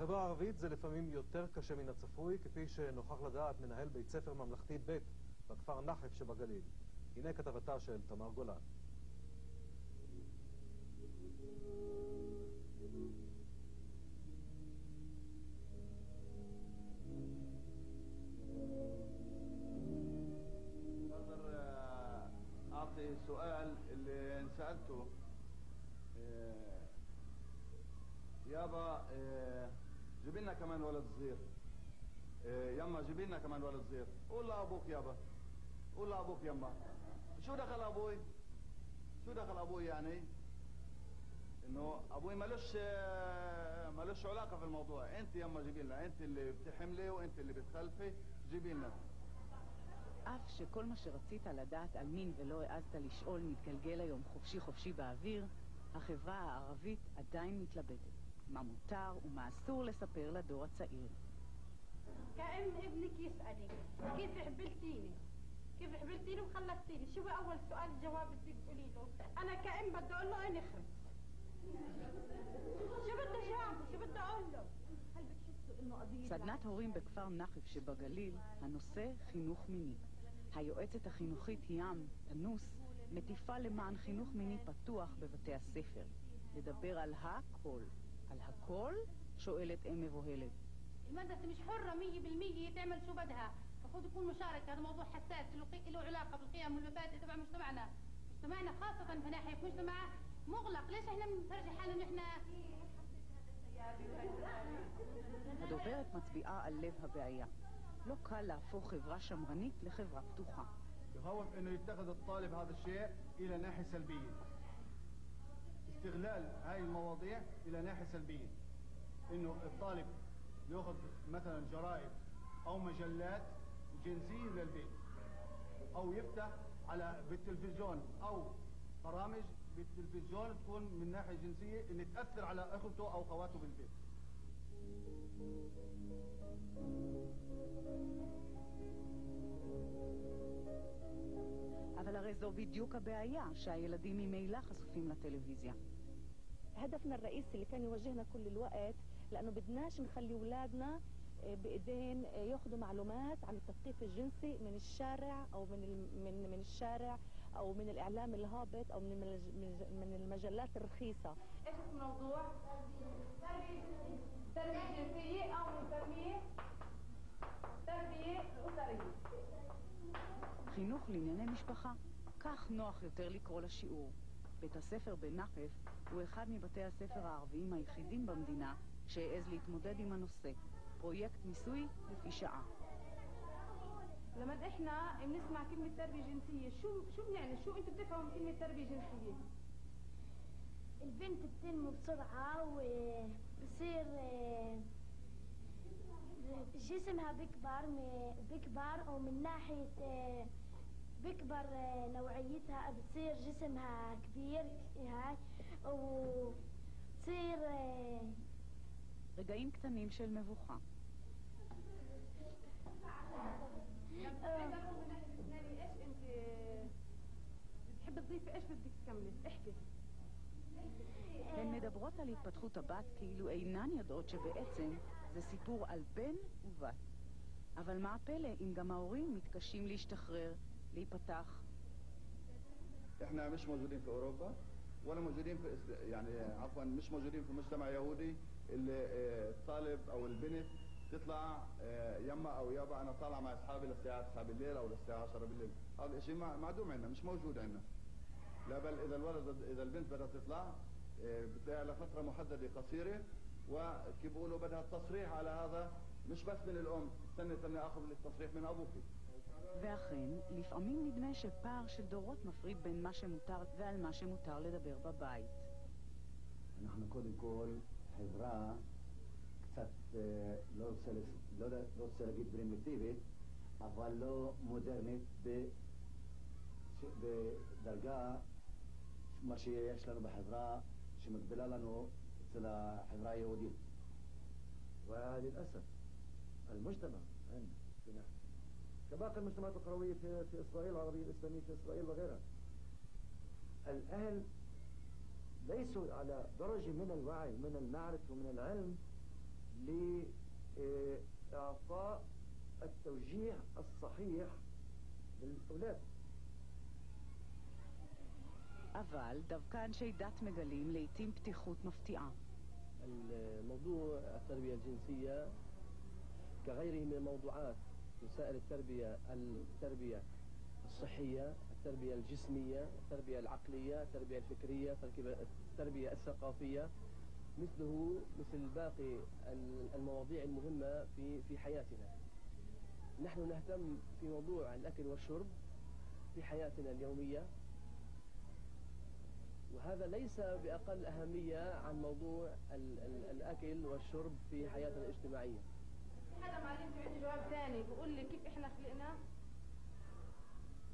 בחברה הערבית זה לפעמים יותר קשה מן הצפוי, כפי שנוכח לדעת מנהל בית ספר ממלכתי ב' בכפר נחף שבגליל. הנה כתבתה של תמר גולן. بقدر آه، اعطي سؤال اللي انسالته آه، يابا آه، جيب لنا كمان ولد صغير آه، يما جيب لنا كمان ولد صغير قول لابوك يابا قول لابوك يما شو دخل ابوي شو دخل ابوي يعني انه ابوي ملوش آه، ملوش علاقه في الموضوع انت يما جيبي لنا انت اللي بتحملي وانت اللي بتخلفي جيبي لنا אף שכל מה שרצית לדעת על מין ולא העזת לשאול מתגלגל היום חופשי חופשי באוויר, החברה הערבית עדיין מתלבטת. מה מותר ומה אסור לספר לדור הצעיר. كأن ابنك يسألك كيف حبلتيني كيف حبلتيني وخلفتيني شو أول سؤال جواب بدك تقولي له أنا كأم بدي أقول له انخرس شو بدي جاوبه شو بدي أقول له هل بتحسوا إنه قضية סדנת הורים בכפר נחף שבגליל, הנושא חינוך מיני. היועצת החינוכית ים, אנוס, מטיפה למען חינוך מיני פתוח בבתי הספר. לדבר על הכל. על הכל? שואלת אם מבוהלת. المدرسة مش حرة مية بالمية تعمل شو بدها المفروض يكون مشارك هذا موضوع حساس له قي- له علاقة بالقيم والمبادئ تبع مجتمعنا مجتمعنا خاصة في ناحية مجتمع مغلق ليش احنا بنفرجي حالنا ان احنا הדוברת מצביעה על לב הבעיה. לא קל להפוך חברה שמרנית לחברה פתוחה. يخوف انه يتخذ الطالب هذا الشيء الى ناحيه سلبيه استغلال هاي المواضيع الى ناحيه سلبيه انه الطالب ياخذ مثلا جرائد او مجلات جنسيه للبيت او يفتح على بالتلفزيون او برامج بالتلفزيون تكون من ناحيه جنسيه اللي تاثر على اخوته او اخواته بالبيت אבל הרי זו בדיוק הבעיה, שהילדים ממילא חשופים לטלוויזיה. هدفنا الرئيسي اللي كان يوجهنا كل الوقت لانه بدناش نخلي اولادنا آه، بايدين آه، ياخذوا معلومات عن التثقيف الجنسي من الشارع او من الم- من من الشارع او من الاعلام الهابط او من المج- من- من المجلات الرخيصه ايش اسم الموضوع؟ تربية تربية جنسية او تربية تربية أسرية חינוך לענייני משפחה, כך נוח יותר לקרוא לשיעור. בית הספר בנחף הוא אחד מבתי הספר הערביים היחידים במדינה שהעז להתמודד עם הנושא. projekt Misui في لما إحنا بنسمع كلمة تربية جنسية شو شو بنعني؟ شو انت بتفهم كلمة تربية جنسية؟ البنت بتنمو بسرعة وبصير آه، جسمها بكبر بكبر ومن ناحية آه، بكبر آه، نوعيتها بصير جسمها كبير هاي وبصير רגעים קטנים של מבוכה. ايش انت بتحب تضيفي ايش بدك تكملي؟ احكي הן מדברות על התפתחות הבת כאילו אינן יודעות שבעצם זה סיפור על בן ובת. אבל מה הפלא אם גם ההורים מתקשים להשתחרר, להיפתח? احنا مش موجودين في اوروبا ولا موجودين في إس- يعني عفوا مش موجودين في مجتمع يهودي اللي آه، الطالب او البنت تطلع آه، يما او يابا انا طالع مع اصحابي للساعه 9 بالليل او للساعه 10 بالليل هذا شيء مع- معدوم عندنا مش موجود عندنا لا بل اذا الولد اذا البنت بدها تطلع آه، بتلاقي على فتره محدده قصيره وكيف بيقولوا بدها التصريح على هذا مش بس من الام استني استني اخذ لك تصريح من ابوك ואכן, לפעמים נדמה שפער של דורות מפריד בין מה שמותר ועל מה שמותר לדבר בבית. אנחנו קודם כל חברה קצת, אה, לא רוצה, לס- לא, לא רוצה להגיד פרימיטיבית, אבל לא מודרנית ש- בדרגה, מה שיש לנו בחברה, שמקבילה לנו אצל החברה היהודית. وللأسف المجتمع عندنا في نحن كباقي المجتمعات القروية في, في إسرائيل العربية الإسلامية في إسرائيل وغيرها الأهل ليسوا على درجة من الوعي من المعرفة ومن العلم لإعطاء التوجيه الصحيح للأولاد אבל דווקא אנשי דת מגלים לעתים פתיחות מפתיעה. الموضوع التربية الجنسية كغيره من الموضوعات مسائل التربية التربية الصحية التربية الجسمية التربية العقلية التربية الفكرية التربية الثقافية. مثله مثل باقي ال- المواضيع المهمة في في حياتنا. نحن نهتم في موضوع الأكل والشرب في حياتنا اليومية. وهذا ليس بأقل أهمية عن موضوع ال ال الأكل والشرب في حياتنا الاجتماعية. هذا معلم عندي جواب ثاني. بيقول لي كيف إحنا خلقنا؟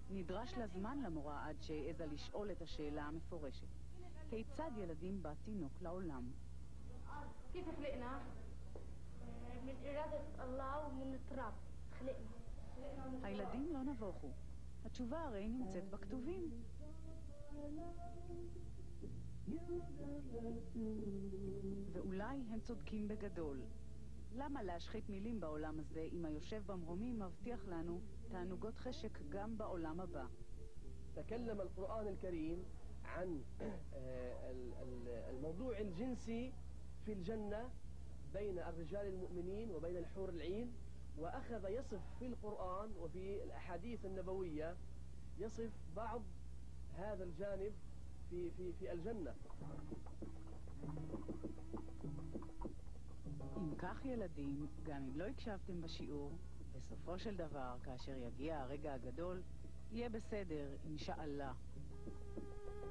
נדרש לה זמן למורה עד שהעזה לשאול את השאלה המפורשת. כיצד ילדים בא תינוק לעולם? كيف خلقنا من إرادة الله ومن التراب خلقنا הילדים לא נבוכו. התשובה הרי נמצאת בכתובים. ואולי הם צודקים בגדול. למה להשחית מילים בעולם הזה אם היושב במרומים מבטיח לנו תענוגות חשק גם בעולם הבא? تكلم القرآن الكريم عن آه، ال- ال- الموضوع الجنسي في الجنة بين الرجال المؤمنين وبين الحور العين وأخذ يصف في القرآن وفي الأحاديث النبوية يصف بعض هذا الجانب في في في الجنة אם כך ילדים, גם אם לא הקשבתם בשיעור, בסופו של דבר, כאשר יגיע הרגע הגדול, יהיה בסדר, אינשאללה.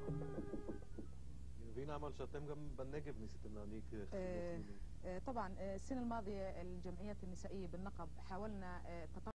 אני מבין, אמל, שאתם גם בנגב ניסיתם להעניק אה, חינוך آه، מיני. آه، طبعا آه، السنة الماضية الجمعيات النسائية بالنقب حاولنا آه،